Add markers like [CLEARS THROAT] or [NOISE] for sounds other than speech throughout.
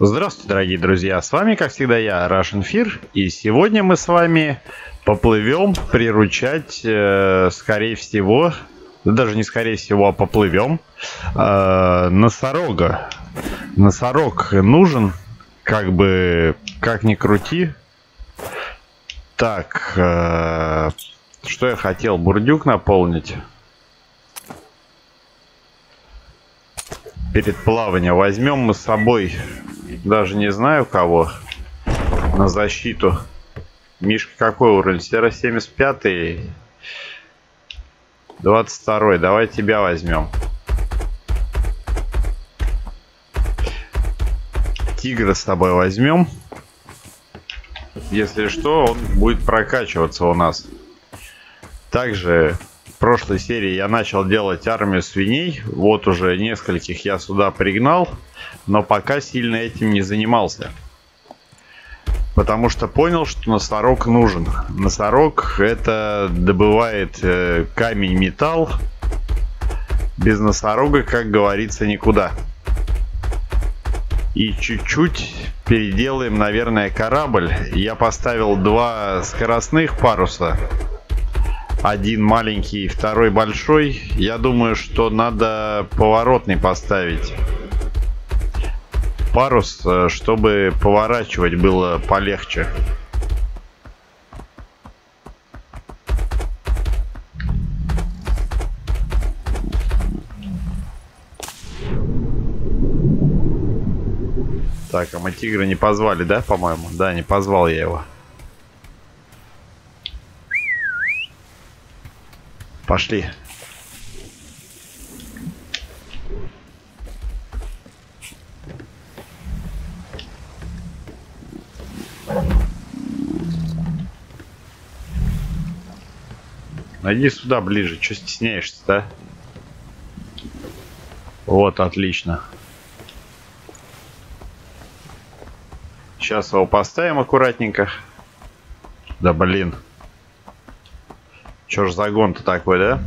Здравствуйте, дорогие друзья! С вами, как всегда, я, Russian Fear, и сегодня мы с вами поплывем приручать, э, скорее всего, даже не скорее всего, а поплывем, э, носорога. Носорог нужен, как бы, как ни крути. Так, э, что я хотел? Бурдюк наполнить. Перед плаванием возьмем мы с собой даже не знаю кого. На защиту. Мишка какой уровень? Сера 75 22 Давай тебя возьмем. Тигра с тобой возьмем. Если что, он будет прокачиваться у нас. Также в прошлой серии я начал делать армию свиней. Вот уже нескольких я сюда пригнал но пока сильно этим не занимался. Потому что понял, что носорог нужен. Носорог это добывает э, камень, металл. Без носорога, как говорится, никуда. И чуть-чуть переделаем, наверное, корабль. Я поставил два скоростных паруса. Один маленький, второй большой. Я думаю, что надо поворотный поставить парус, э, чтобы поворачивать было полегче. Так, а мы тигра не позвали, да, по-моему? Да, не позвал я его. Пошли. Найди сюда ближе. Что стесняешься, да? Вот, отлично. Сейчас его поставим аккуратненько. Да блин. Чё ж загон-то такой, да?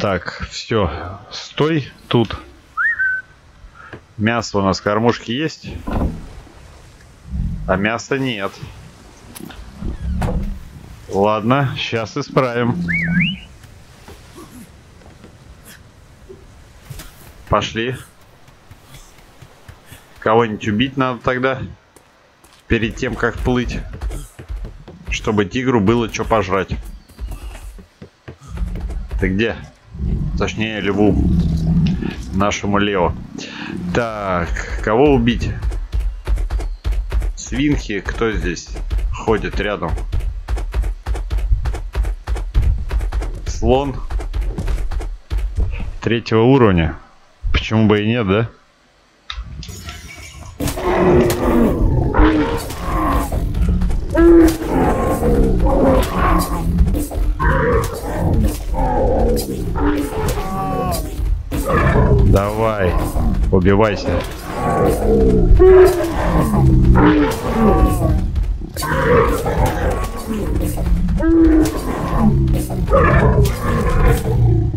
Так, все. Стой тут. Мясо у нас кормушки есть. А мяса нет. Ладно, сейчас исправим. Пошли. Кого-нибудь убить надо тогда. Перед тем, как плыть. Чтобы тигру было что пожрать. Ты где? Точнее, льву. Нашему Лео. Так, кого убить? Свинки. Кто здесь ходит рядом? Слон. Третьего уровня. Почему бы и нет, да? Давай, убивайся.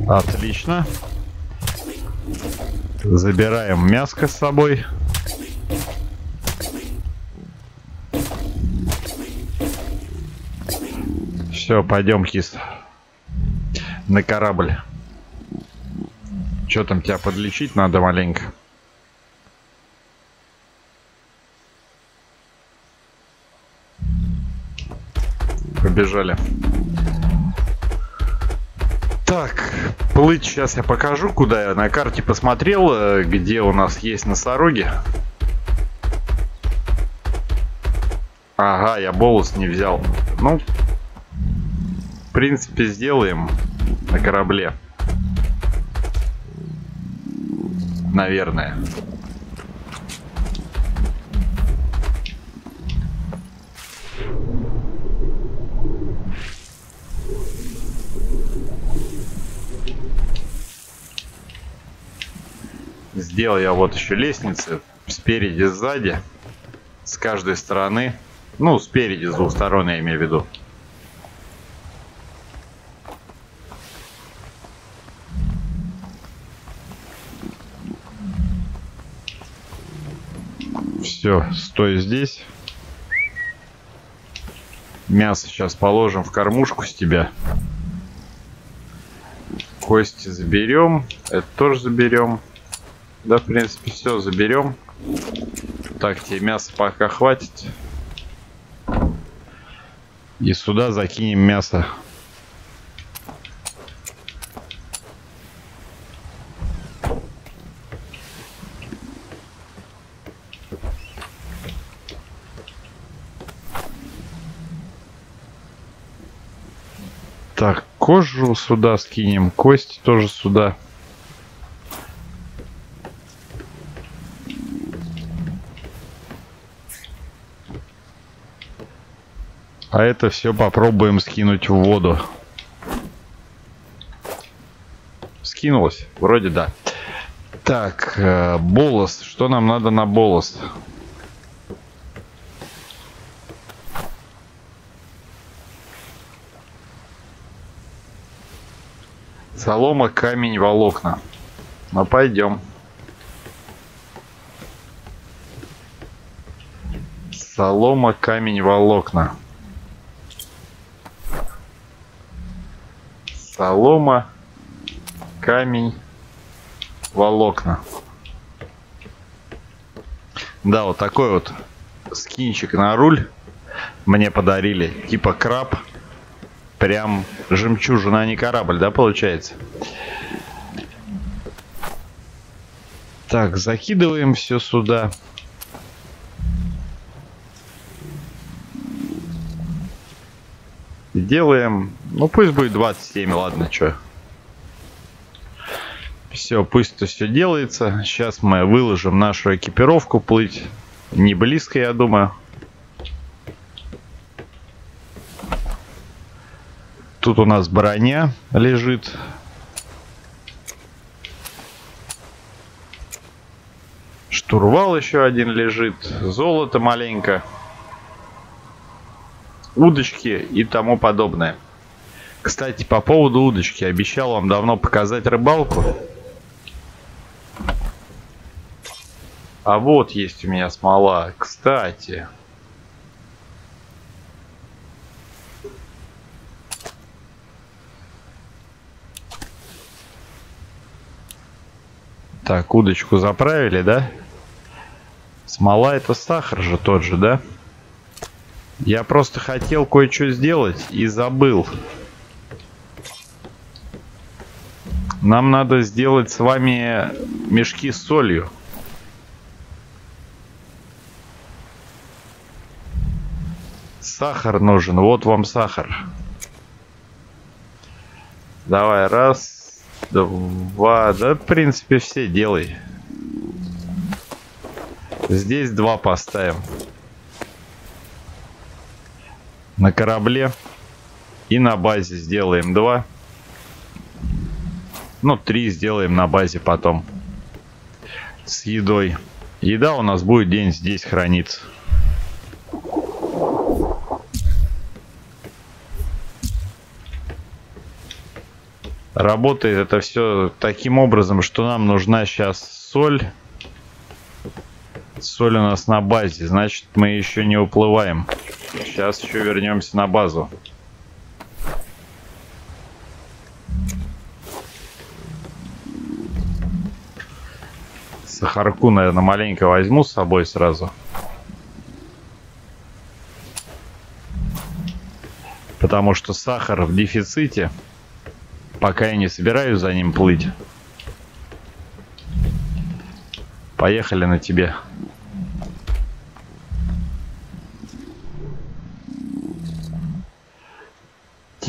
Отлично. Забираем мяско с собой. Все, пойдем, кис. На корабль. Что там тебя подлечить надо маленько? Побежали. Так, плыть сейчас я покажу, куда я на карте посмотрел, э, где у нас есть носороги. Ага, я болус не взял. Ну, в принципе, сделаем на корабле. Наверное. сделал я вот еще лестницы спереди, сзади, с каждой стороны. Ну, спереди, с двух сторон я имею в виду. Все, стой здесь. Мясо сейчас положим в кормушку с тебя. Кости заберем. Это тоже заберем. Да, в принципе, все заберем. Так, тебе мясо пока хватит. И сюда закинем мясо. Так, кожу сюда скинем, кости тоже сюда. А это все попробуем скинуть в воду. Скинулось? Вроде да. Так, э, болос. Что нам надо на болос? Солома, камень, волокна. Ну, пойдем. Солома, камень, волокна. Солома, камень, волокна. Да, вот такой вот скинчик на руль мне подарили. Типа краб. Прям жемчужина, а не корабль, да, получается? Так, закидываем все сюда. Делаем, ну пусть будет 27, ладно, что. Все, пусть это все делается. Сейчас мы выложим нашу экипировку плыть. Не близко, я думаю. Тут у нас броня лежит. Штурвал еще один лежит. Золото маленько. Удочки и тому подобное. Кстати, по поводу удочки. Обещал вам давно показать рыбалку. А вот есть у меня смола. Кстати. Так, удочку заправили, да? Смола это сахар же тот же, да? Я просто хотел кое-что сделать и забыл. Нам надо сделать с вами мешки с солью. Сахар нужен. Вот вам сахар. Давай, раз, Два. Да, в принципе, все делай. Здесь два поставим. На корабле. И на базе сделаем два. Ну, три сделаем на базе потом. С едой. Еда у нас будет день здесь храниться. Работает это все таким образом, что нам нужна сейчас соль. Соль у нас на базе, значит мы еще не уплываем. Сейчас еще вернемся на базу. Сахарку, наверное, маленько возьму с собой сразу. Потому что сахар в дефиците. Пока я не собираюсь за ним плыть. Поехали на тебе.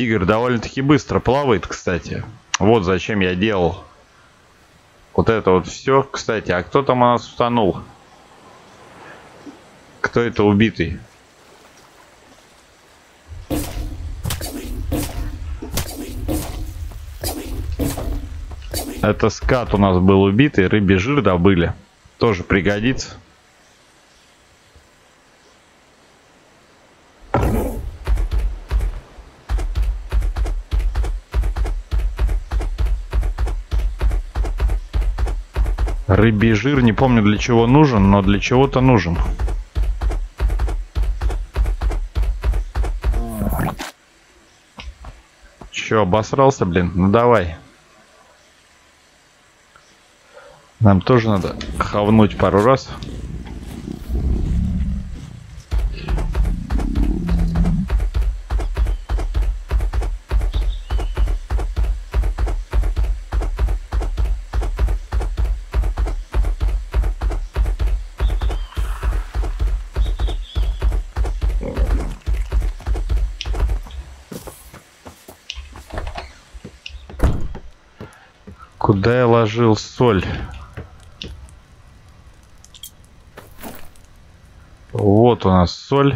Тигр довольно-таки быстро плавает, кстати. Вот зачем я делал вот это вот все. Кстати, а кто там у нас утонул? Кто это убитый? Это скат у нас был убитый, рыбий жир добыли. Тоже пригодится. Рыбий жир, не помню для чего нужен, но для чего-то нужен. Че, обосрался, блин? Ну давай. Нам тоже надо хавнуть пару раз. Куда я ложил соль? Вот у нас соль.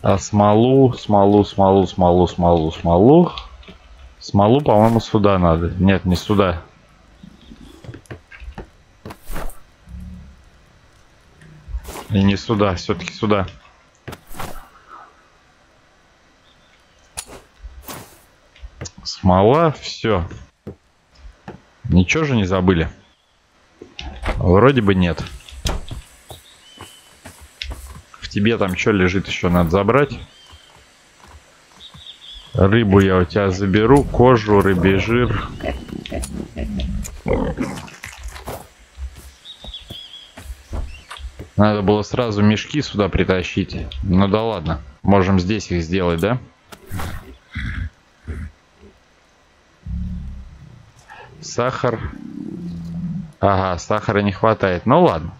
А смолу, смолу, смолу, смолу, смолу, смолу. Смолу, по-моему, сюда надо. Нет, не сюда. И не сюда, все-таки сюда. Смола, все. Ничего же не забыли. Вроде бы нет. В тебе там что лежит еще надо забрать. Рыбу я у тебя заберу, кожу, рыбий жир. Надо было сразу мешки сюда притащить. Ну да ладно. Можем здесь их сделать, да? Сахар. Ага, сахара не хватает. Ну ладно.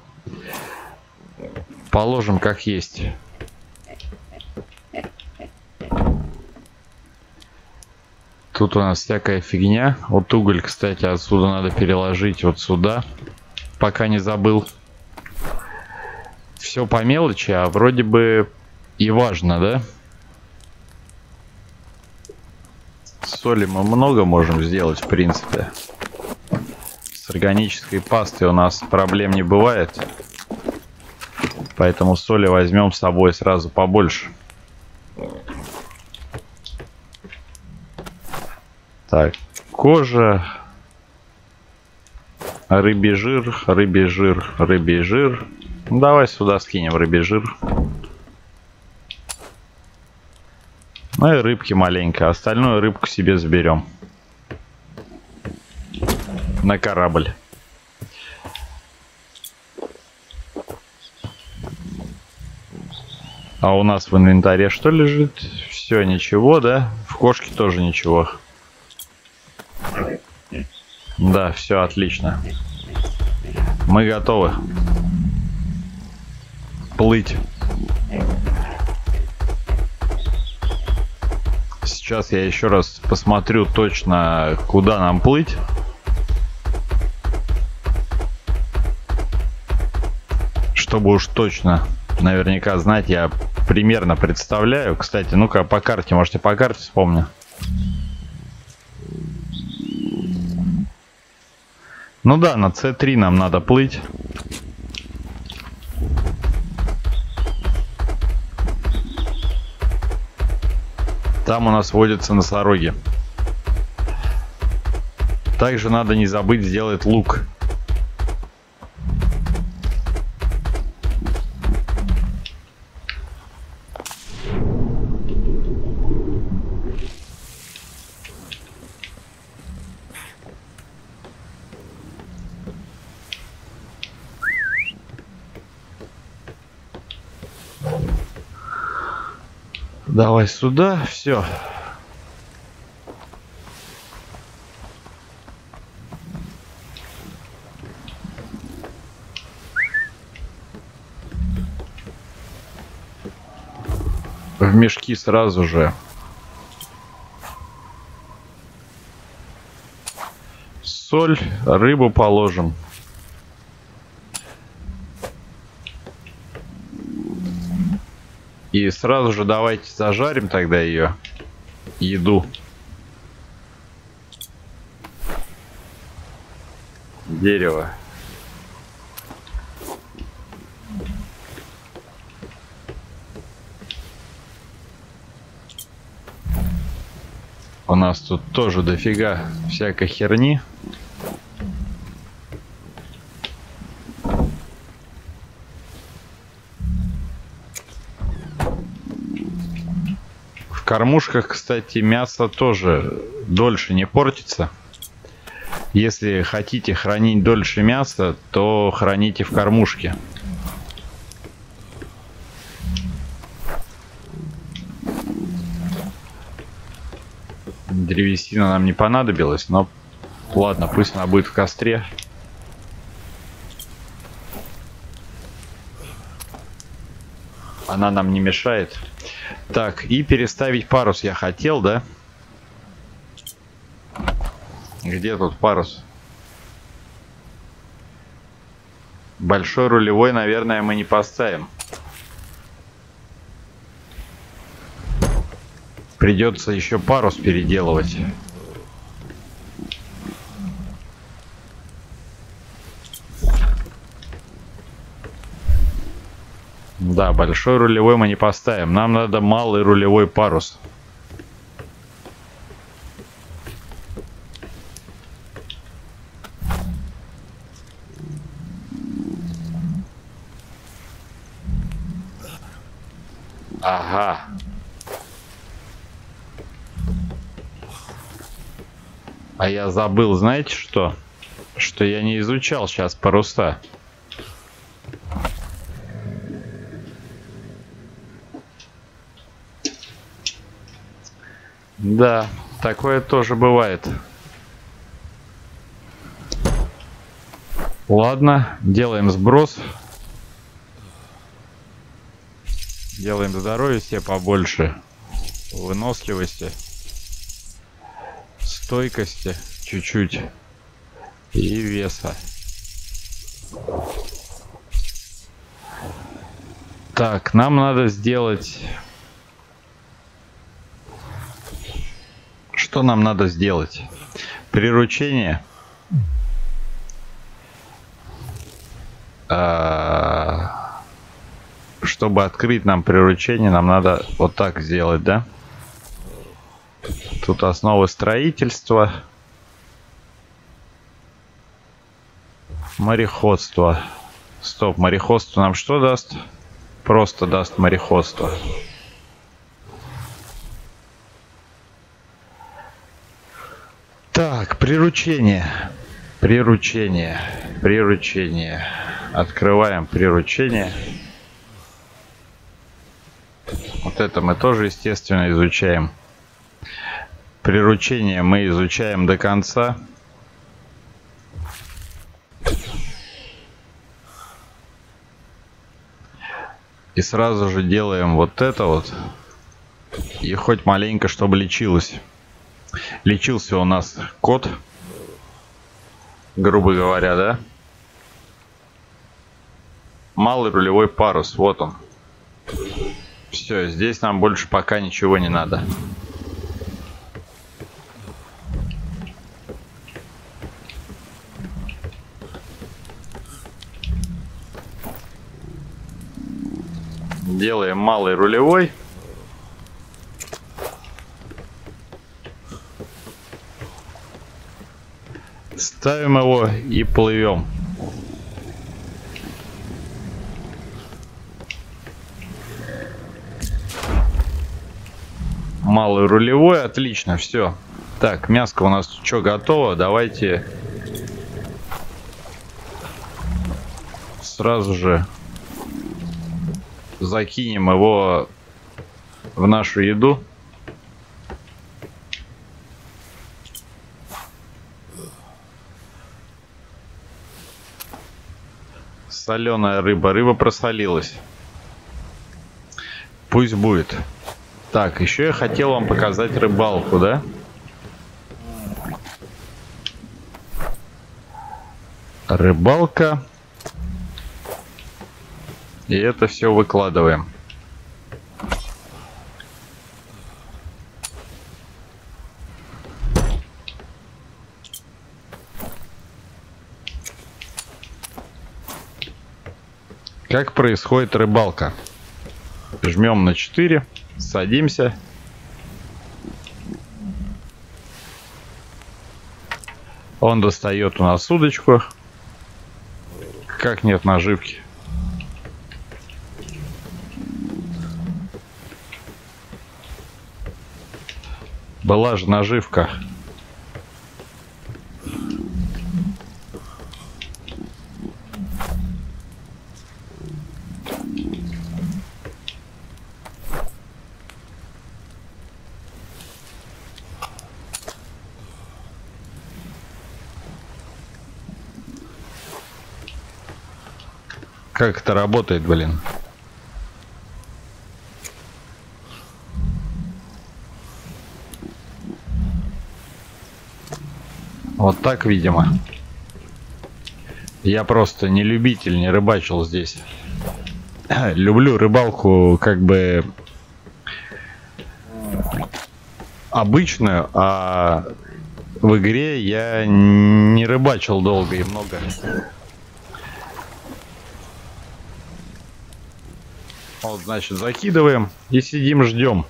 Положим как есть. Тут у нас всякая фигня. Вот уголь, кстати, отсюда надо переложить вот сюда. Пока не забыл. Все по мелочи, а вроде бы и важно, да? Соли мы много можем сделать, в принципе органической пастой у нас проблем не бывает. Поэтому соли возьмем с собой сразу побольше. Так, кожа, рыбий жир, рыбий жир, рыбий жир. Ну, давай сюда скинем рыбий жир. Ну и рыбки маленько. Остальную рыбку себе заберем на корабль. А у нас в инвентаре что лежит? Все, ничего, да? В кошке тоже ничего. Да, все отлично. Мы готовы. Плыть. Сейчас я еще раз посмотрю точно, куда нам плыть. Чтобы уж точно наверняка знать, я примерно представляю. Кстати, ну-ка по карте, можете по карте вспомню. Ну да, на C3 нам надо плыть. Там у нас водятся носороги. Также надо не забыть сделать лук. Давай сюда, все. В мешки сразу же. Соль, рыбу положим. И сразу же давайте зажарим тогда ее еду. Дерево. У нас тут тоже дофига всякой херни. Кормушках, кстати, мясо тоже дольше не портится. Если хотите хранить дольше мяса, то храните в кормушке. Древесина нам не понадобилась, но ладно, пусть она будет в костре. Она нам не мешает. Так, и переставить парус я хотел, да? Где тут парус? Большой рулевой, наверное, мы не поставим. Придется еще парус переделывать. Да, большой рулевой мы не поставим. Нам надо малый рулевой парус. Ага. А я забыл, знаете что? Что я не изучал сейчас паруса. Да, такое тоже бывает. Ладно, делаем сброс. Делаем здоровье себе побольше. Выносливости. Стойкости чуть-чуть. И веса. Так, нам надо сделать Что нам надо сделать? Приручение. А, чтобы открыть нам приручение, нам надо вот так сделать, да? Тут основы строительства. Мореходство. Стоп, мореходство нам что даст? Просто даст мореходство. Так, приручение. Приручение. Приручение. Открываем приручение. Вот это мы тоже, естественно, изучаем. Приручение мы изучаем до конца. И сразу же делаем вот это вот. И хоть маленько, чтобы лечилось. Лечился у нас кот, грубо говоря, да? Малый рулевой парус, вот он. Все, здесь нам больше пока ничего не надо. Делаем малый рулевой. Ставим его и плывем. Малый рулевой, отлично, все. Так, мяско у нас что готово? Давайте сразу же закинем его в нашу еду. Соленая рыба. Рыба просолилась. Пусть будет. Так, еще я хотел вам показать рыбалку, да? Рыбалка. И это все выкладываем. Как происходит рыбалка? Жмем на 4, садимся. Он достает у нас удочку. Как нет наживки? Была же наживка. Как это работает, блин? Вот так, видимо. Я просто не любитель, не рыбачил здесь. [CLEARS THROAT] Люблю рыбалку как бы обычную, а в игре я не рыбачил долго и много. Вот, значит, закидываем и сидим, ждем.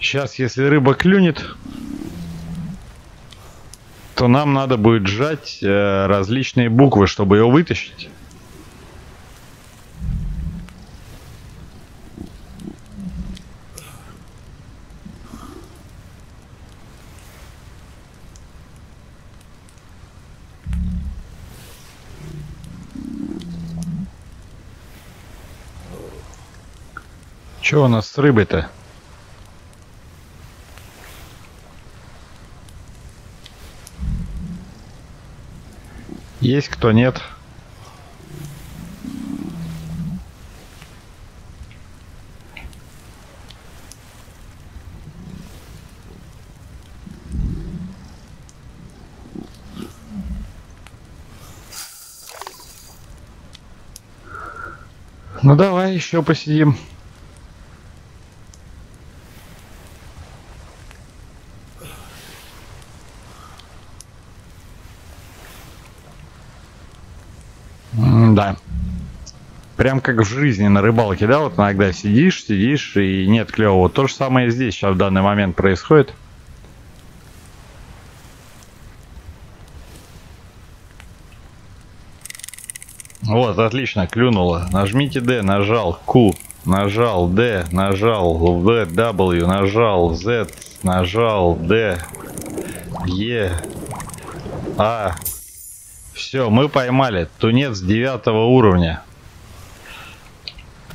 Сейчас, если рыба клюнет, то нам надо будет сжать э, различные буквы, чтобы ее вытащить. Что у нас с рыбой-то? Есть кто нет? Ну давай еще посидим. Да. Прям как в жизни на рыбалке, да, вот иногда сидишь, сидишь и нет клевого. То же самое здесь сейчас в данный момент происходит. Вот, отлично, клюнуло. Нажмите D, нажал Q, нажал D, нажал V, W, нажал Z, нажал D, E, A, все, мы поймали. Тунец девятого уровня.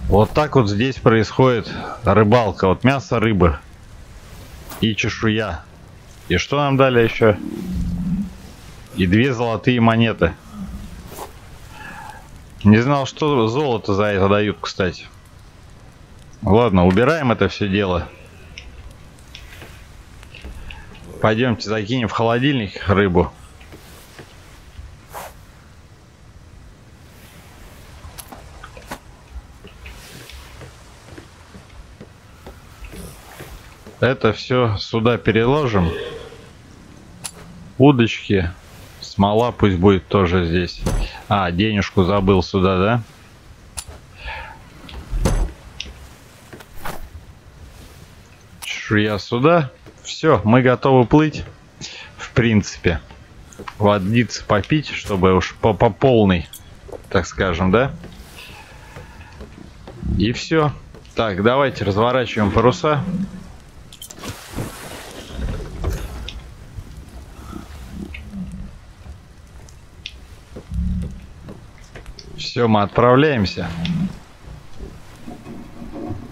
Вот так вот здесь происходит рыбалка. Вот мясо рыбы и чешуя. И что нам дали еще? И две золотые монеты. Не знал, что золото за это дают, кстати. Ладно, убираем это все дело. Пойдемте закинем в холодильник рыбу. Это все сюда переложим. Удочки. Смола пусть будет тоже здесь. А, денежку забыл сюда, да? я сюда. Все, мы готовы плыть. В принципе. Водиться попить, чтобы уж по, по полной, так скажем, да? И все. Так, давайте разворачиваем паруса. Все, мы отправляемся.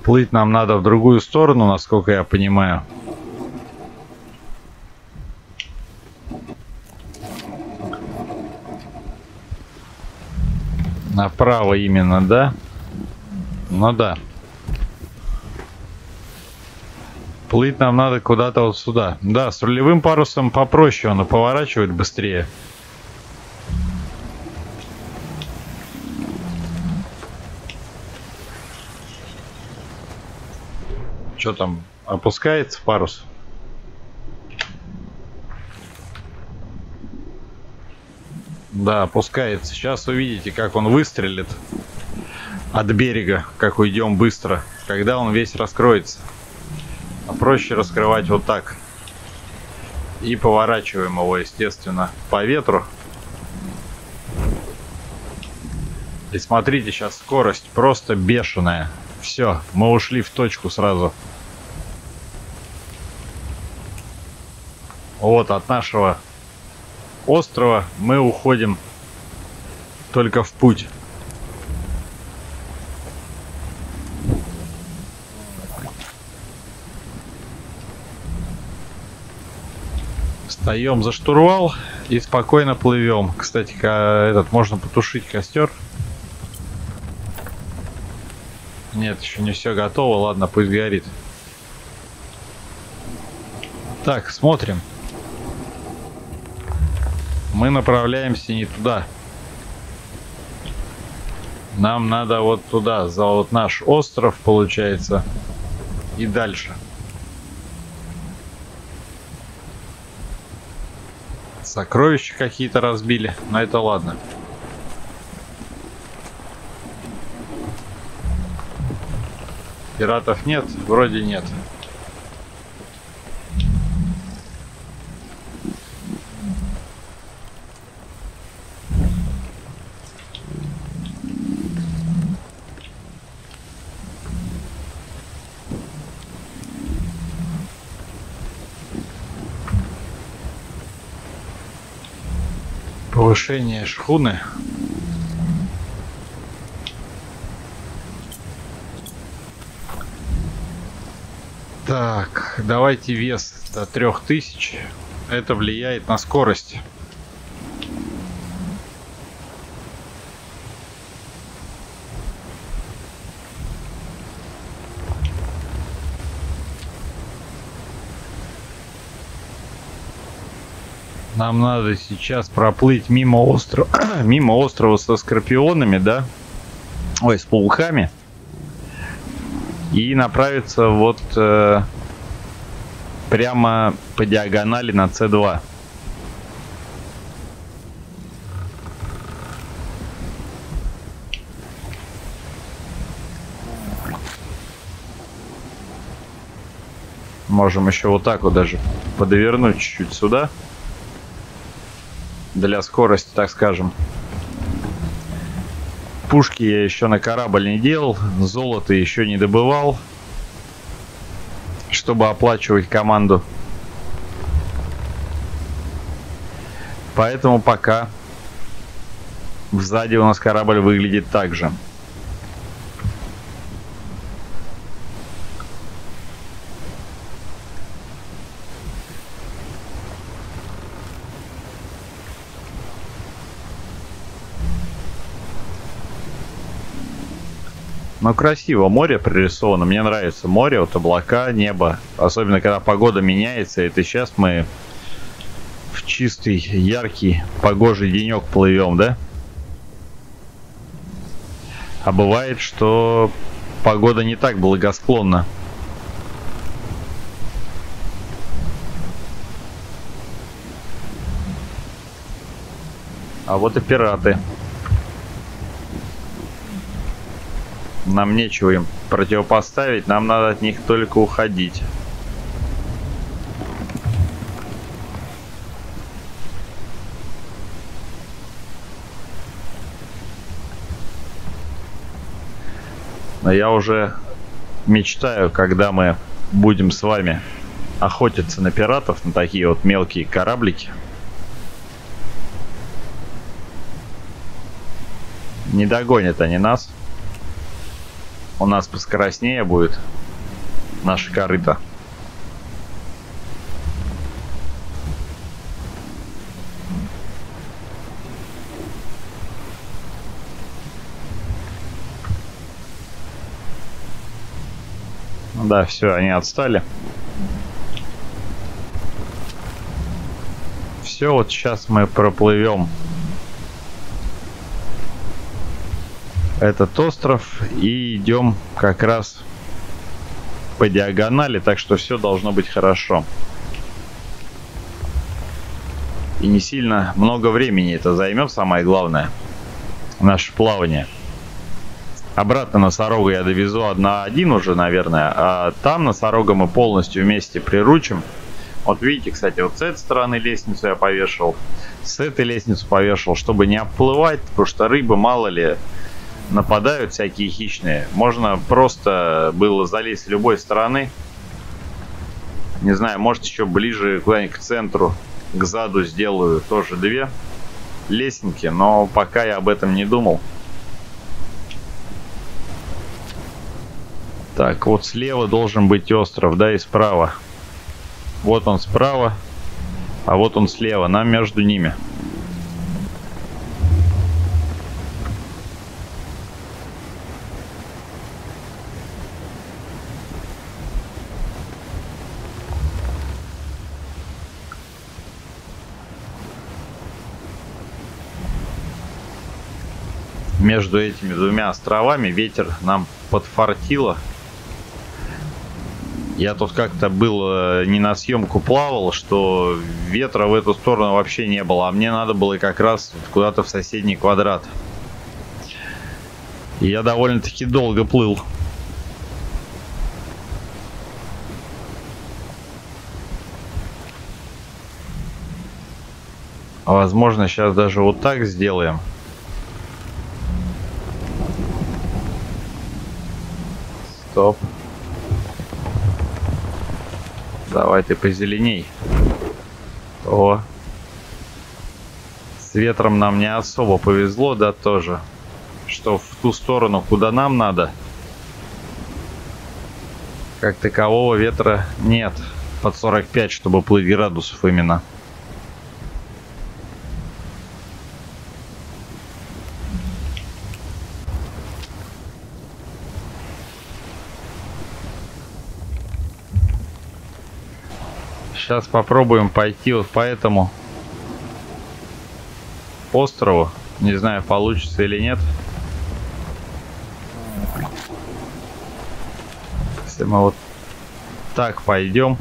Плыть нам надо в другую сторону, насколько я понимаю. Направо именно, да? Ну да. Плыть нам надо куда-то вот сюда. Да, с рулевым парусом попроще, он поворачивает быстрее. Что там, опускается парус? Да, опускается. Сейчас увидите, как он выстрелит от берега, как уйдем быстро, когда он весь раскроется. А проще раскрывать вот так. И поворачиваем его, естественно, по ветру. И смотрите, сейчас скорость просто бешеная. Все, мы ушли в точку сразу. Вот от нашего острова мы уходим только в путь. Встаем за штурвал и спокойно плывем. Кстати, этот можно потушить костер. Нет, еще не все готово. Ладно, пусть горит. Так, смотрим. Мы направляемся не туда. Нам надо вот туда, за вот наш остров, получается, и дальше. Сокровища какие-то разбили, но это ладно. Пиратов нет? Вроде нет. Повышение шхуны Так, давайте вес до 3000. Это влияет на скорость. Нам надо сейчас проплыть мимо острова, [CLEARS THROAT] мимо острова со скорпионами, да? Ой, с пауками и направиться вот э, прямо по диагонали на C2. Можем еще вот так вот даже подвернуть чуть-чуть сюда. Для скорости, так скажем пушки я еще на корабль не делал, золото еще не добывал, чтобы оплачивать команду. Поэтому пока сзади у нас корабль выглядит так же. Но красиво море прорисовано. Мне нравится море, вот облака, небо. Особенно, когда погода меняется. Это сейчас мы в чистый, яркий, погожий денек плывем, да? А бывает, что погода не так благосклонна. А вот и пираты. Нам нечего им противопоставить, нам надо от них только уходить. Но я уже мечтаю, когда мы будем с вами охотиться на пиратов, на такие вот мелкие кораблики. Не догонят они нас у нас поскоростнее будет наша корыта. Да, все, они отстали. Все, вот сейчас мы проплывем этот остров и идем как раз по диагонали, так что все должно быть хорошо. И не сильно много времени это займет, самое главное, наше плавание. Обратно носорога я довезу одна один уже, наверное, а там носорога мы полностью вместе приручим. Вот видите, кстати, вот с этой стороны лестницу я повешал, с этой лестницу повешал, чтобы не оплывать, потому что рыбы, мало ли, нападают всякие хищные. Можно просто было залезть с любой стороны. Не знаю, может еще ближе куда-нибудь к центру, к заду сделаю тоже две лестники, но пока я об этом не думал. Так, вот слева должен быть остров, да, и справа. Вот он справа, а вот он слева, нам между ними. Между этими двумя островами ветер нам подфартило. Я тут как-то был э, не на съемку плавал, что ветра в эту сторону вообще не было, а мне надо было как раз куда-то в соседний квадрат. Я довольно-таки долго плыл. Возможно, сейчас даже вот так сделаем. Стоп. Давай ты позеленей. О. С ветром нам не особо повезло, да, тоже. Что в ту сторону, куда нам надо, как такового ветра нет. Под 45, чтобы плыть градусов именно. Сейчас попробуем пойти вот по этому острову. Не знаю, получится или нет. Если мы вот так пойдем.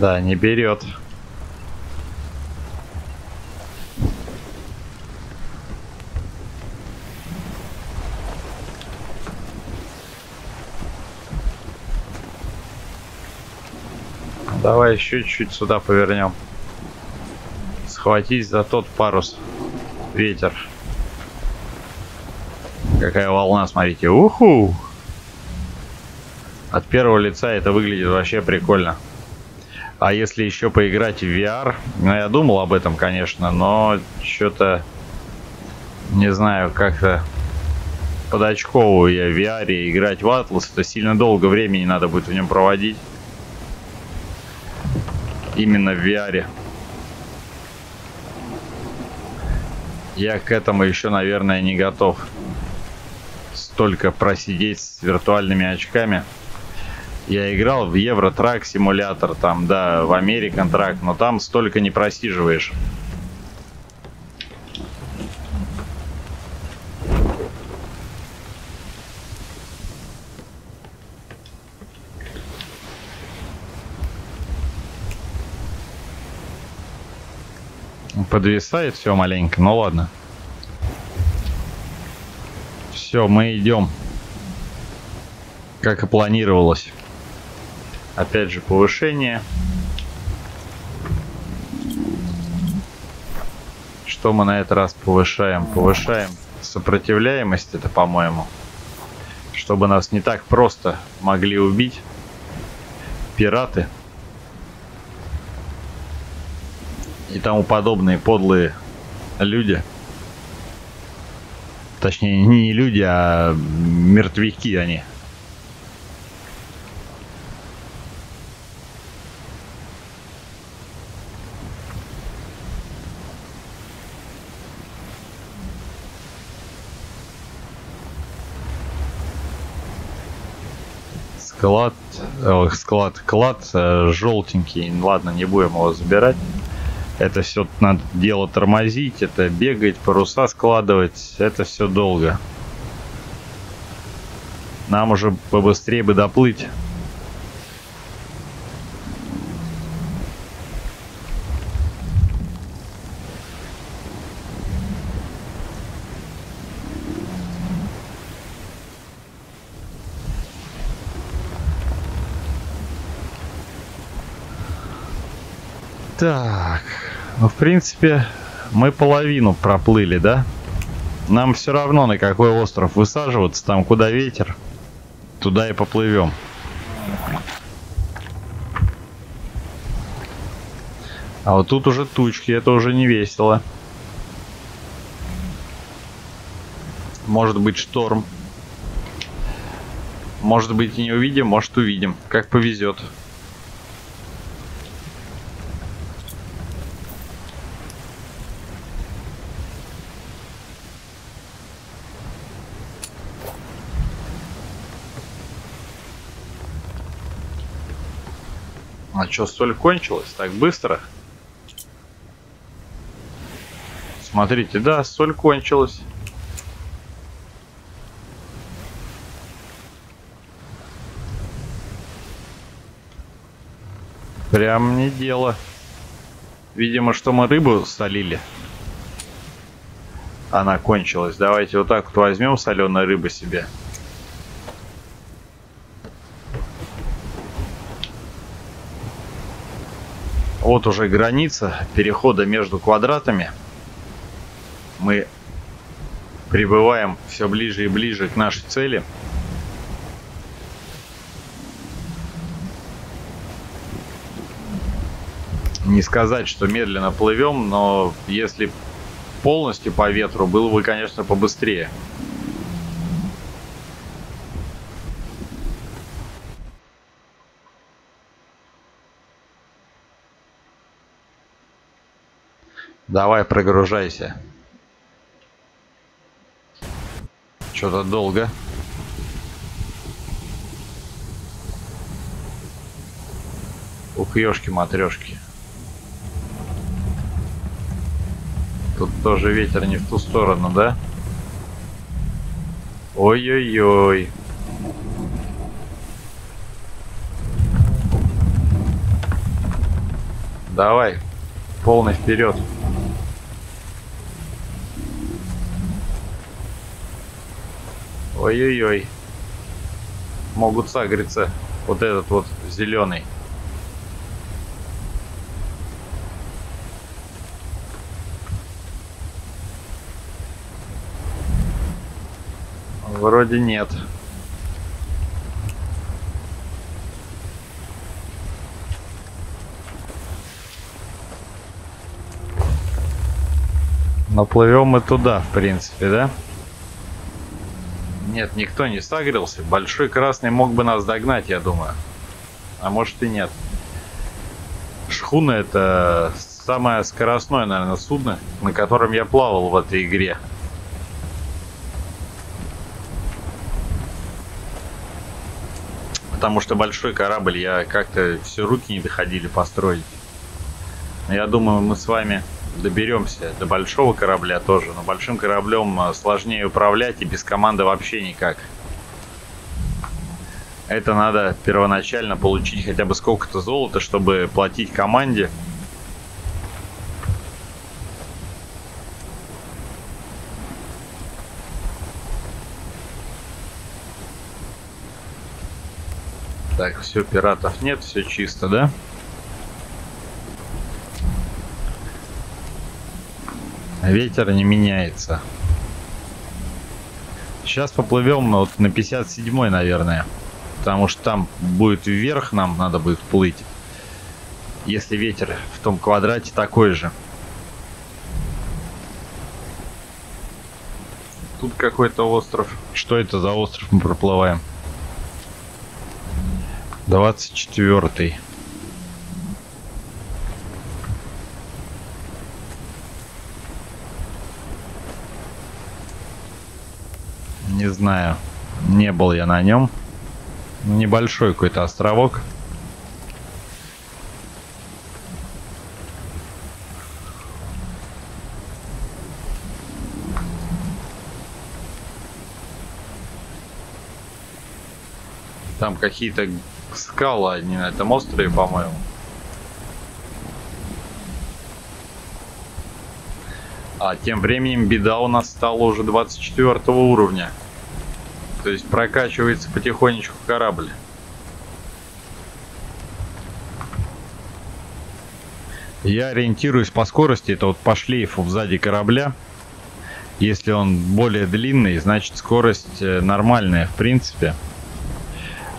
Да, не берет. Давай еще чуть-чуть сюда повернем. Схватись за тот парус. Ветер. Какая волна, смотрите. Уху! От первого лица это выглядит вообще прикольно. А если еще поиграть в VR, ну я думал об этом, конечно, но что-то, не знаю, как-то подочковываю я в VR играть в Atlas, это сильно долго времени надо будет в нем проводить именно в VR. Я к этому еще, наверное, не готов. Столько просидеть с виртуальными очками. Я играл в Евротрак симулятор, там, да, в American Track, но там столько не просиживаешь. Подвисает все маленько, ну ладно. Все, мы идем. Как и планировалось. Опять же повышение. Что мы на этот раз повышаем? Повышаем сопротивляемость, это по-моему. Чтобы нас не так просто могли убить пираты. И тому подобные подлые люди. Точнее, не люди, а мертвяки они. Склад, э, склад, клад э, желтенький. Ладно, не будем его забирать. Это все надо дело тормозить, это бегать, паруса складывать, это все долго. Нам уже побыстрее бы доплыть. Так ну в принципе мы половину проплыли, да? Нам все равно на какой остров высаживаться, там куда ветер, туда и поплывем. А вот тут уже тучки, это уже не весело. Может быть шторм. Может быть и не увидим, может увидим. Как повезет. А что, соль кончилась так быстро? Смотрите, да, соль кончилась. Прям не дело. Видимо, что мы рыбу солили. Она кончилась. Давайте вот так вот возьмем соленой рыбы себе. Вот уже граница перехода между квадратами. Мы прибываем все ближе и ближе к нашей цели. Не сказать, что медленно плывем, но если полностью по ветру, было бы, конечно, побыстрее. Давай, прогружайся. Что-то долго. Ух, ёшки-матрешки. Тут тоже ветер не в ту сторону, да? Ой-ой-ой. Давай, полный вперед. Ой-ой-ой. Могут сагриться. Вот этот вот зеленый. Вроде нет. Но плывем мы туда, в принципе, да? Нет, никто не сагрился. Большой красный мог бы нас догнать, я думаю. А может и нет. Шхуна это самое скоростное, наверное, судно, на котором я плавал в этой игре. Потому что большой корабль я как-то все руки не доходили построить. Я думаю, мы с вами доберемся до большого корабля тоже. Но большим кораблем э, сложнее управлять и без команды вообще никак. Это надо первоначально получить хотя бы сколько-то золота, чтобы платить команде. Так, все, пиратов нет, все чисто, да? Ветер не меняется. Сейчас поплывем вот на 57 наверное. Потому что там будет вверх, нам надо будет плыть. Если ветер в том квадрате такой же. Тут какой-то остров. Что это за остров мы проплываем? 24 -й. Не знаю. Не был я на нем. Небольшой какой-то островок. Там какие-то скалы одни на этом острове, по-моему. А тем временем беда у нас стала уже 24 уровня. То есть прокачивается потихонечку корабль. Я ориентируюсь по скорости, это вот по шлейфу сзади корабля. Если он более длинный, значит скорость э, нормальная в принципе.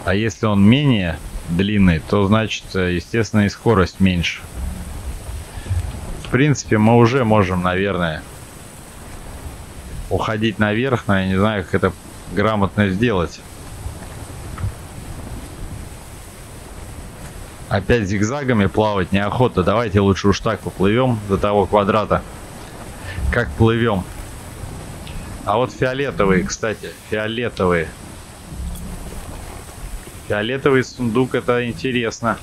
А если он менее длинный, то значит, э, естественно, и скорость меньше. В принципе, мы уже можем, наверное, уходить наверх, но я не знаю, как это грамотно сделать. Опять зигзагами плавать неохота. Давайте лучше уж так поплывем до того квадрата. Как плывем. А вот фиолетовые, кстати, фиолетовые. Фиолетовый сундук, это интересно.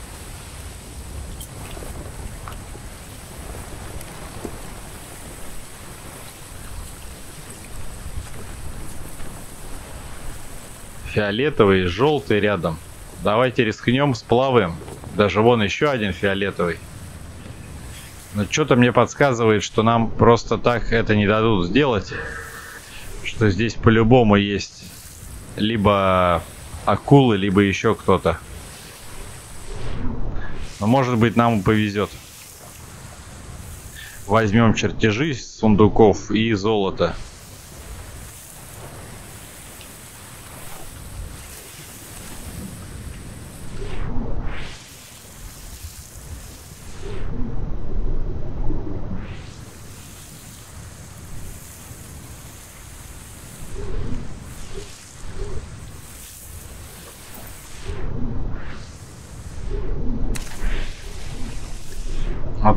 Фиолетовый, желтый рядом. Давайте рискнем, сплаваем. Даже вон еще один фиолетовый. Но что-то мне подсказывает, что нам просто так это не дадут сделать что здесь по-любому есть либо акулы, либо еще кто-то. Но может быть нам повезет. Возьмем чертежи сундуков и золото.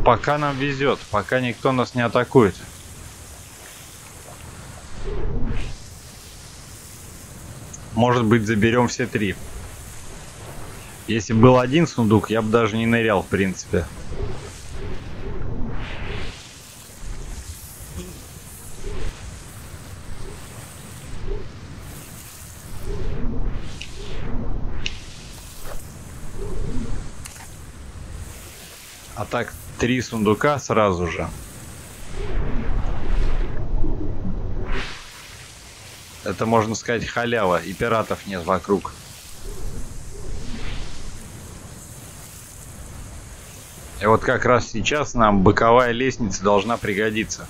Пока нам везет, пока никто нас не атакует. Может быть заберем все три. Если был один сундук, я бы даже не нырял, в принципе. А так три сундука сразу же. Это, можно сказать, халява, и пиратов нет вокруг. И вот как раз сейчас нам боковая лестница должна пригодиться.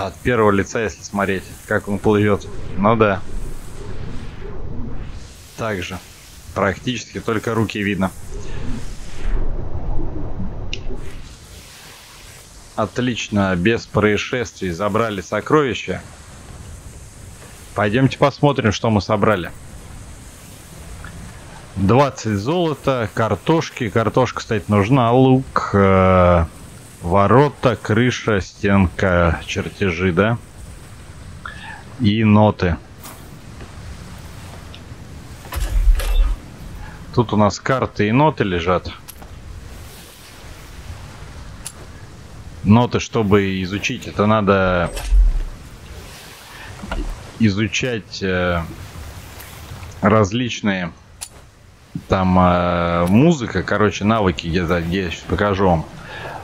От первого лица, если смотреть, как он плывет. Ну да. Также. Практически только руки видно. Отлично, без происшествий забрали сокровища. Пойдемте посмотрим, что мы собрали. 20 золота, картошки. Картошка, кстати, нужна. Лук, э Ворота, крыша, стенка, чертежи, да? И ноты. Тут у нас карты и ноты лежат. Ноты, чтобы изучить, это надо изучать э, различные там э, музыка, короче, навыки где-то, я сейчас покажу вам.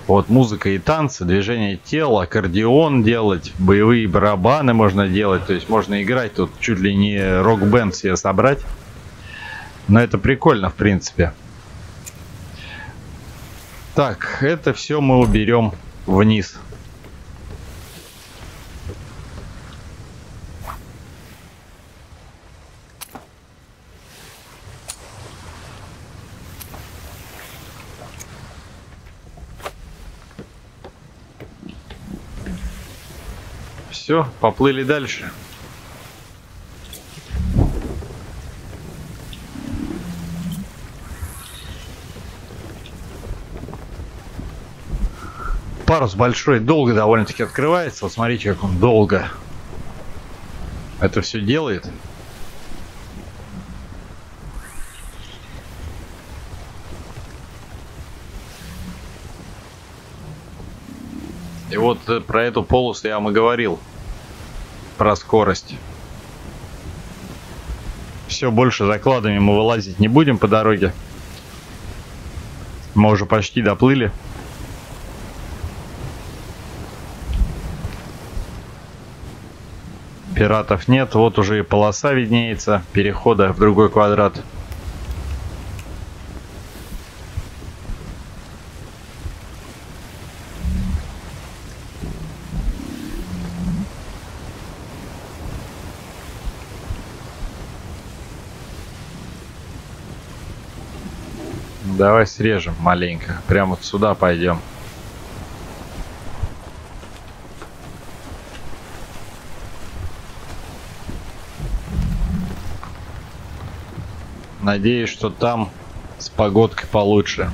Вот музыка и танцы, движение тела, аккордеон делать, боевые барабаны можно делать. То есть можно играть тут чуть ли не рок-бенд себе собрать. Но это прикольно, в принципе. Так, это все мы уберем вниз. Все, поплыли дальше. Парус большой, долго довольно-таки открывается. Вот смотрите, как он долго это все делает. И вот э, про эту полосу я вам и говорил про скорость. Все, больше закладами мы вылазить не будем по дороге. Мы уже почти доплыли. Пиратов нет. Вот уже и полоса виднеется перехода в другой квадрат. Давай срежем маленько. Прямо вот сюда пойдем. Надеюсь, что там с погодкой получше.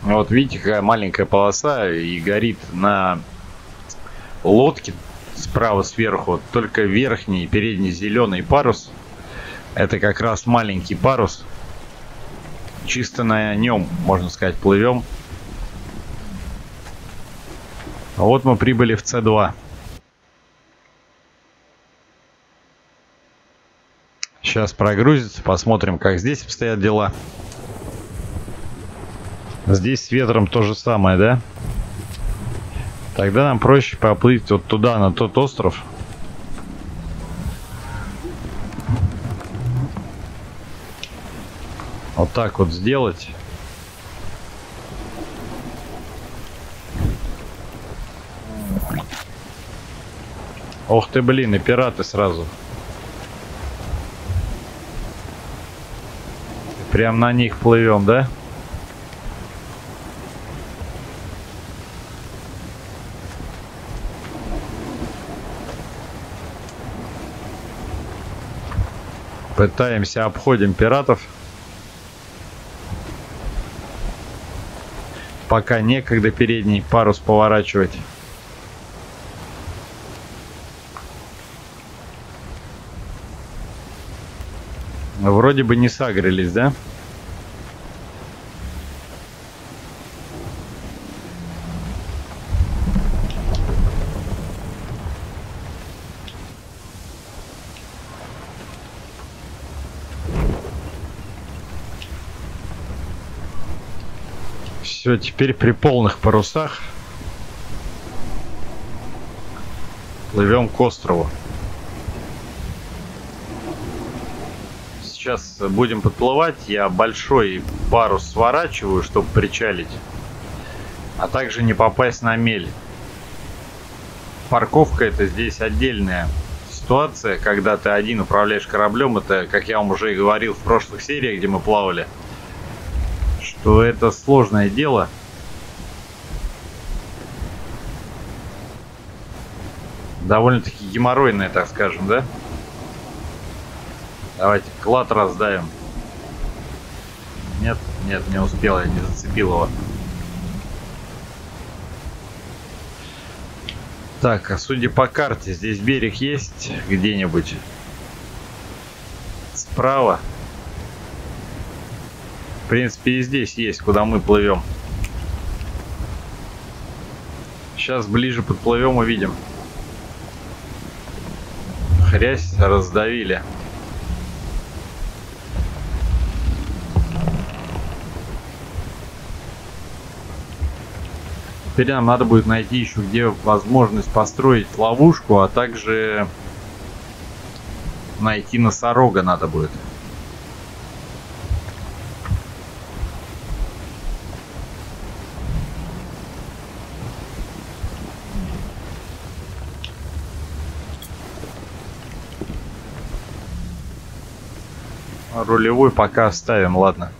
Вот видите, какая маленькая полоса и горит на лодке справа сверху. Только верхний передний зеленый парус. Это как раз маленький парус. Чисто на нем, можно сказать, плывем. А вот мы прибыли в С2. Сейчас прогрузится, посмотрим, как здесь обстоят дела. Здесь с ветром то же самое, да? Тогда нам проще поплыть вот туда, на тот остров. Вот так вот сделать. Ох ты, блин, и пираты сразу. Прям на них плывем, да? Пытаемся, обходим пиратов. Пока некогда передний парус поворачивать. Вроде бы не сагрились, да? Все, теперь при полных парусах плывем к острову. сейчас будем подплывать, я большой парус сворачиваю, чтобы причалить, а также не попасть на мель. Парковка это здесь отдельная ситуация, когда ты один управляешь кораблем, это, как я вам уже и говорил в прошлых сериях, где мы плавали, что это сложное дело. Довольно-таки геморройное, так скажем, да? Давайте клад раздаем. Нет, нет, не успел, я не зацепил его. Так, а судя по карте, здесь берег есть где-нибудь? Справа. В принципе, и здесь есть, куда мы плывем. Сейчас ближе подплывем, увидим. Хрясь раздавили. Теперь нам надо будет найти еще где возможность построить ловушку, а также найти носорога надо будет. Рулевой пока оставим, ладно.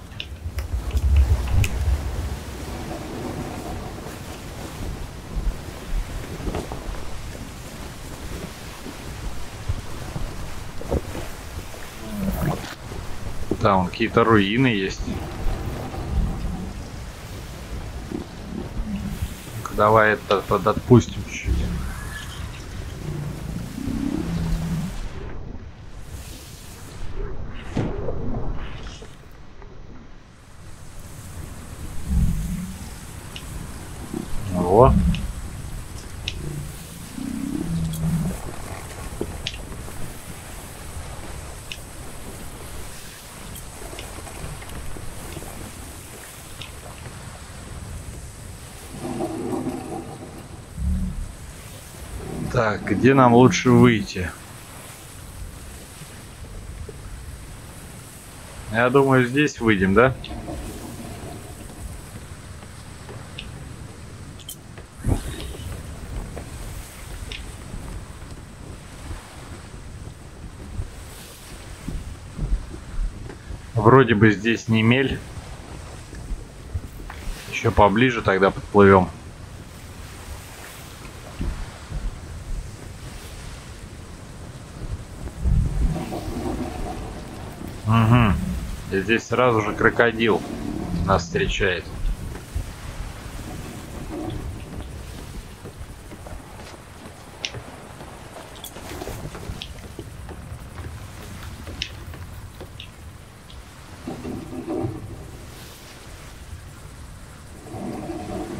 Там какие-то руины есть. Давай это подотпустим чуть-чуть. Во. Так, где нам лучше выйти? Я думаю, здесь выйдем, да? Вроде бы здесь не мель. Еще поближе тогда подплывем. Угу. И здесь сразу же крокодил нас встречает.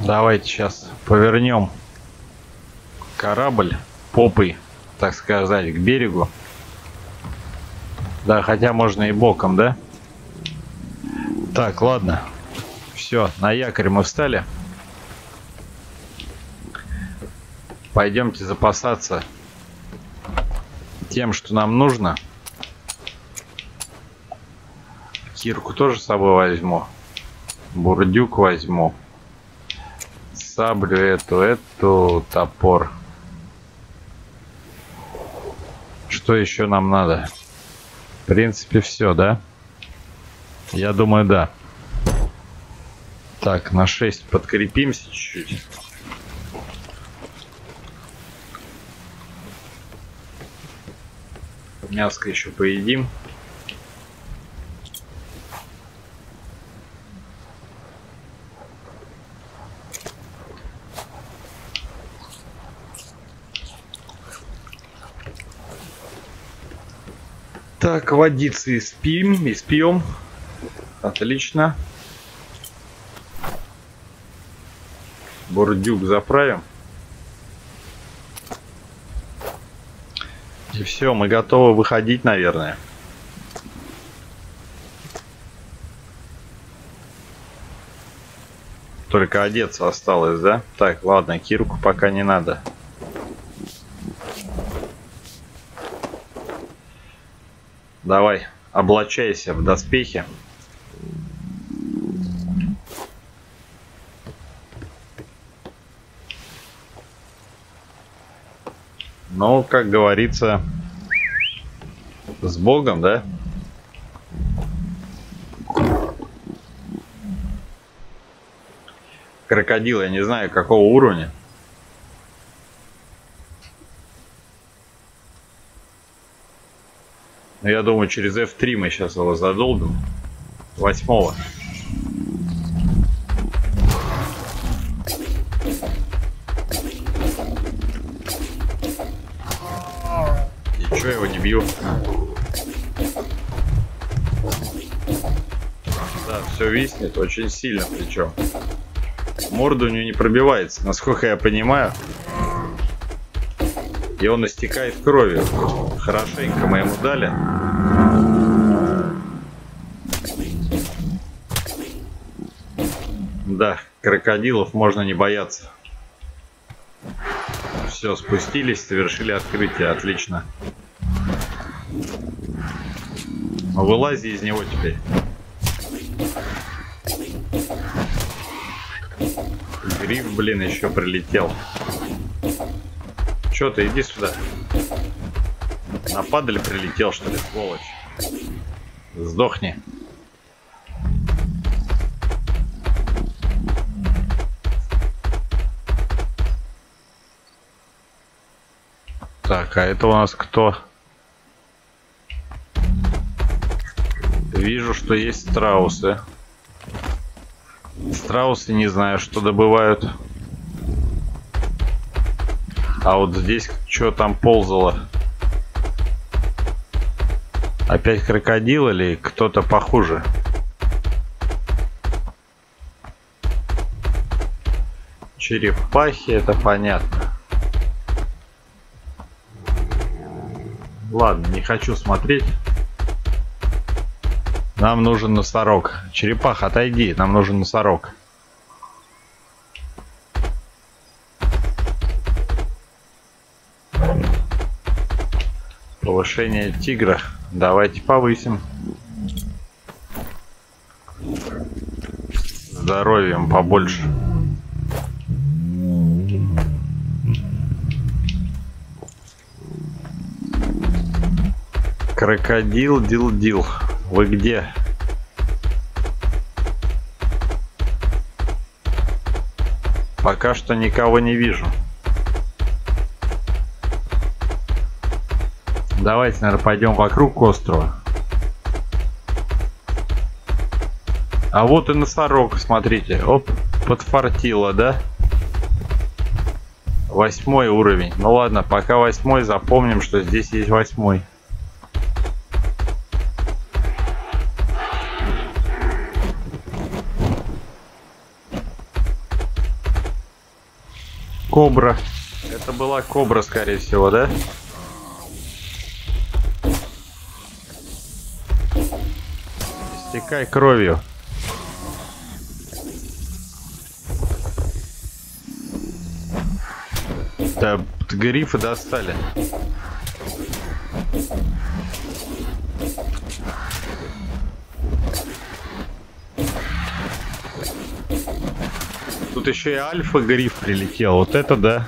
Давайте сейчас повернем корабль попой, так сказать, к берегу. Да, хотя можно и боком, да? Так, ладно. Все, на якорь мы встали. Пойдемте запасаться тем, что нам нужно. Кирку тоже с собой возьму. Бурдюк возьму саблю эту, эту, топор. Что еще нам надо? В принципе, все, да? Я думаю, да. Так, на 6 подкрепимся чуть-чуть. Мяско еще поедим. Так, водицы спим, и спьем. Отлично. Бурдюк заправим. И все, мы готовы выходить, наверное. Только одеться осталось, да? Так, ладно, кирку пока не надо. Давай, облачайся в доспехи. Ну, как говорится, с Богом, да? Крокодил, я не знаю, какого уровня. Но я думаю, через F3 мы сейчас его задолбим. Восьмого. Виснет, очень сильно причем. Морда у нее не пробивается, насколько я понимаю. И он истекает кровью. Хорошенько мы ему дали. Да, крокодилов можно не бояться. Все, спустились, совершили открытие. Отлично. Вылази из него теперь. Гриф, блин, еще прилетел. Че ты, иди сюда. На падаль прилетел, что ли, сволочь. Сдохни. Так, а это у нас кто? Вижу, что есть страусы. Страусы не знаю, что добывают. А вот здесь что там ползало? Опять крокодил или кто-то похуже? Черепахи, это понятно. Ладно, не хочу смотреть. Нам нужен носорог. Черепах, отойди, нам нужен носорог. Повышение тигра. Давайте повысим. Здоровьем побольше. Крокодил, дил, дил. Вы где? Пока что никого не вижу. Давайте, наверное, пойдем вокруг острова. А вот и носорог, смотрите. Оп, подфартило, да? Восьмой уровень. Ну ладно, пока восьмой, запомним, что здесь есть восьмой. Кобра. Это была кобра, скорее всего, да? Истекай кровью. Да, грифы достали. Тут еще и альфа-гриф прилетел. Вот это да.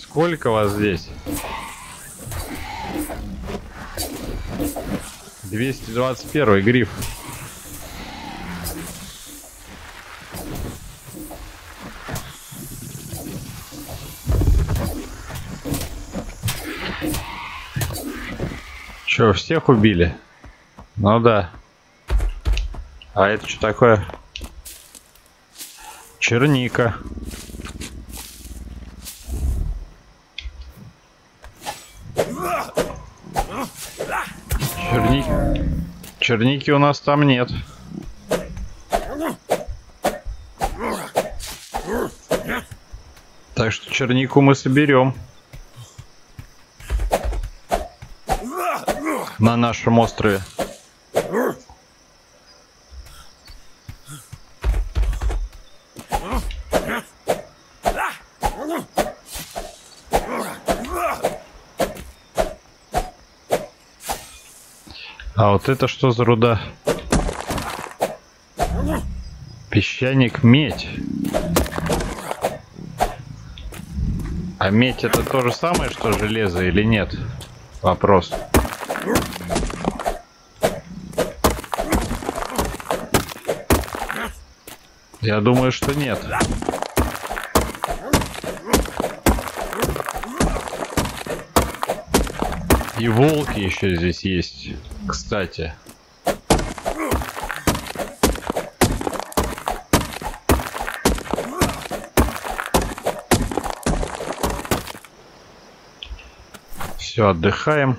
Сколько вас здесь? 221 гриф. Че, всех убили? Ну да. А это что такое? Черника. Черники. Черники у нас там нет. Так что чернику мы соберем. На нашем острове. А вот это что за руда? Песчаник медь. А медь это то же самое, что железо или нет? Вопрос. Я думаю, что нет. И волки еще здесь есть, кстати. Все, отдыхаем.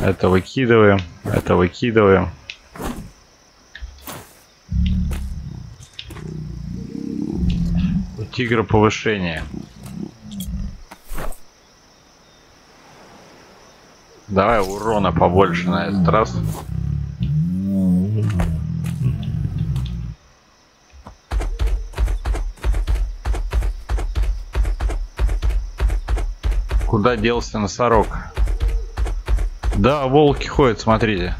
Это выкидываем, это выкидываем. Тигра повышение. Давай урона побольше на этот раз. Куда делся носорог? Да, волки ходят, смотрите.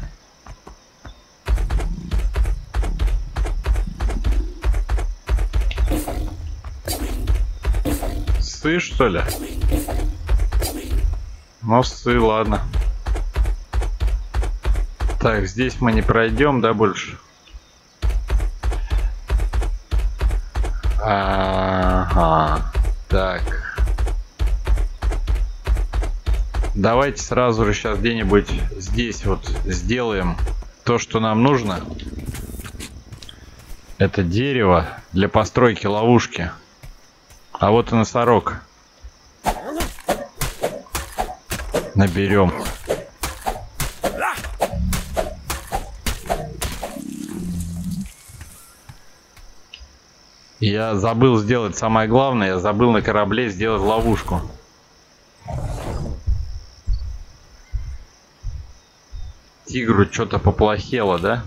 Сы, что ли? Сы, ладно. Так, здесь мы не пройдем, да, больше? Ага. Так. Давайте сразу же сейчас где-нибудь здесь вот сделаем то, что нам нужно. Это дерево для постройки ловушки. А вот и носорог. Наберем. Я забыл сделать самое главное, я забыл на корабле сделать ловушку. Тигру что-то поплохело, да?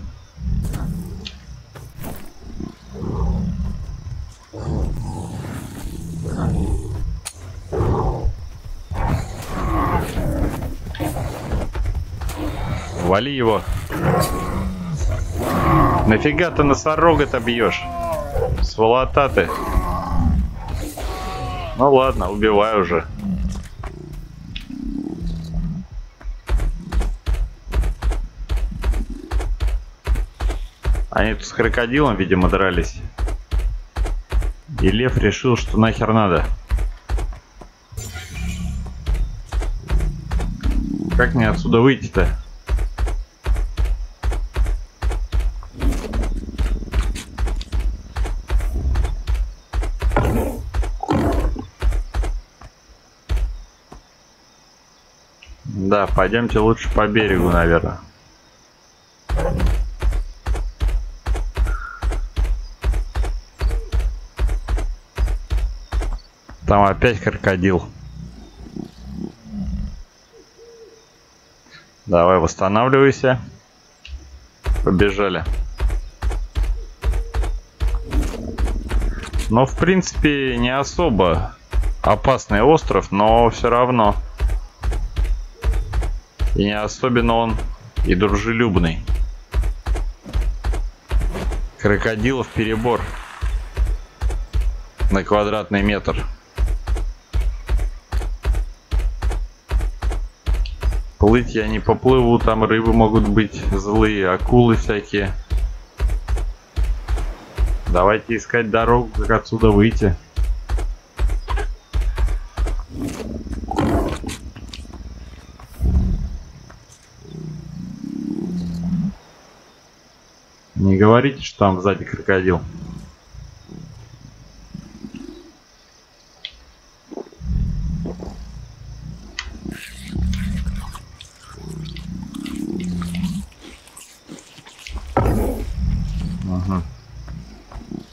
Вали его. Нафига ты носорога-то бьешь? Сволота ты. Ну ладно, убивай уже. Они тут с крокодилом, видимо, дрались. И лев решил, что нахер надо. Как мне отсюда выйти-то? Да, пойдемте лучше по берегу, наверное. Там опять крокодил. Давай восстанавливайся. Побежали. Но в принципе не особо опасный остров, но все равно. И не особенно он и дружелюбный. Крокодилов перебор на квадратный метр. Плыть я не поплыву, там рыбы могут быть злые, акулы всякие. Давайте искать дорогу, как отсюда выйти. Не говорите, что там сзади крокодил.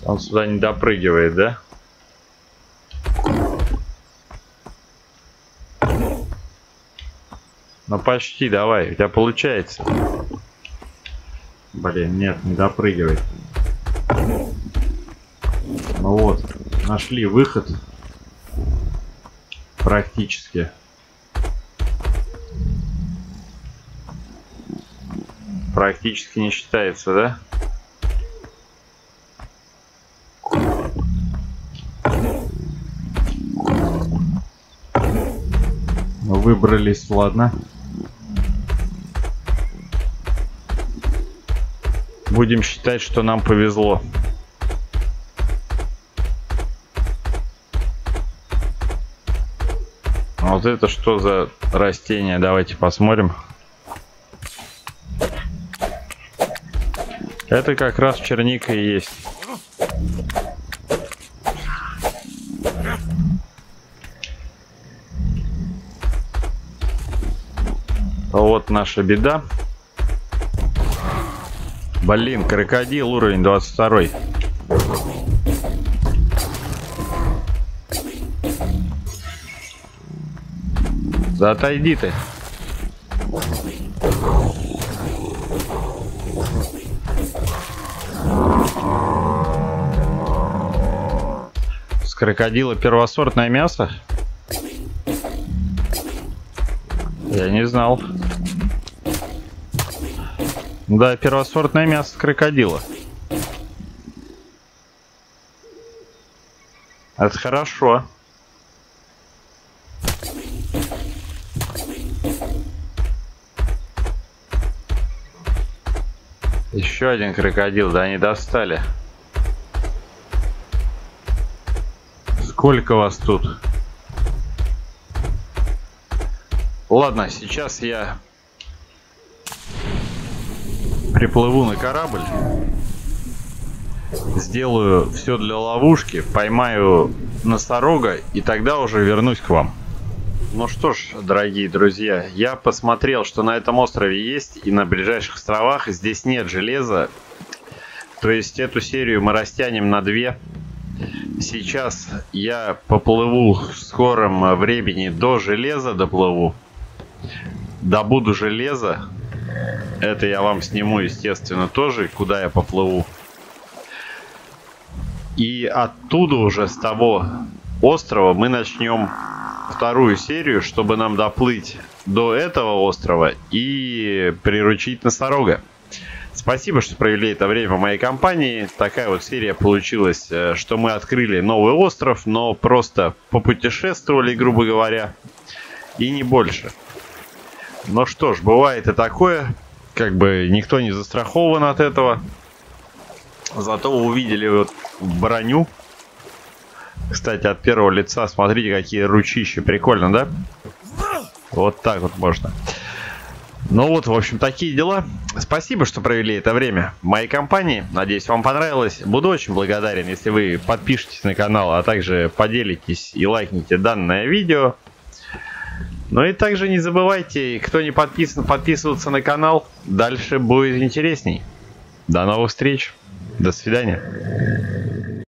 Он сюда не допрыгивает, да? Ну почти, давай, у тебя получается. Блин, нет, не допрыгивает. Ну вот, нашли выход. Практически. Практически не считается, да? Выбрались, ладно. Будем считать, что нам повезло. Вот это что за растение? Давайте посмотрим. Это как раз черника и есть. Вот наша беда. Блин, крокодил уровень 22. Да отойди ты. С крокодила первосортное мясо? Я не знал. Да, первосортное мясо крокодила. Это хорошо. Еще один крокодил, да они достали. Сколько вас тут? Ладно, сейчас я приплыву на корабль, сделаю все для ловушки, поймаю носорога и тогда уже вернусь к вам. Ну что ж, дорогие друзья, я посмотрел, что на этом острове есть и на ближайших островах. Здесь нет железа. То есть эту серию мы растянем на две. Сейчас я поплыву в скором времени до железа доплыву добуду железо. Это я вам сниму, естественно, тоже, куда я поплыву. И оттуда уже, с того острова, мы начнем вторую серию, чтобы нам доплыть до этого острова и приручить носорога. Спасибо, что провели это время в моей компании. Такая вот серия получилась, э, что мы открыли новый остров, но просто попутешествовали, грубо говоря, и не больше. Ну что ж, бывает и такое, как бы никто не застрахован от этого. Зато увидели вот броню. Кстати, от первого лица смотрите, какие ручища. Прикольно, да? Вот так вот можно. Ну вот, в общем, такие дела. Спасибо, что провели это время в моей компании. Надеюсь, вам понравилось. Буду очень благодарен, если вы подпишитесь на канал, а также поделитесь и лайкните данное видео. Ну и также не забывайте, кто не подписан, подписываться на канал. Дальше будет интересней. До новых встреч. До свидания.